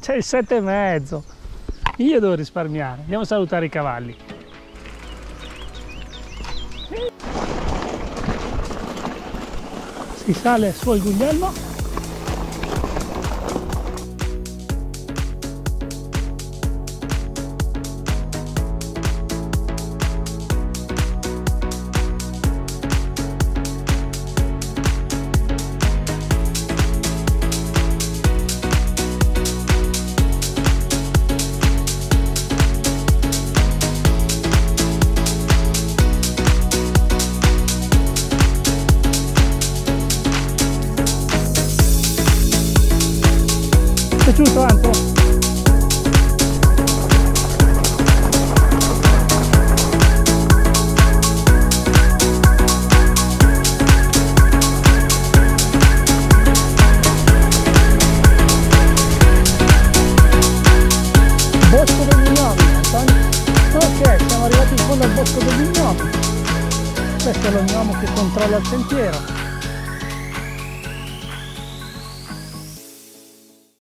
C'è il sette e mezzo. Io devo risparmiare. Andiamo a salutare i cavalli. Si sale su il Guglielmo. Piaciuto Anto? Bosco degli Gnomi, Ok, siamo arrivati in fondo al Bosco degli Gnomi. Questo è lo gnomo che controlla il sentiero.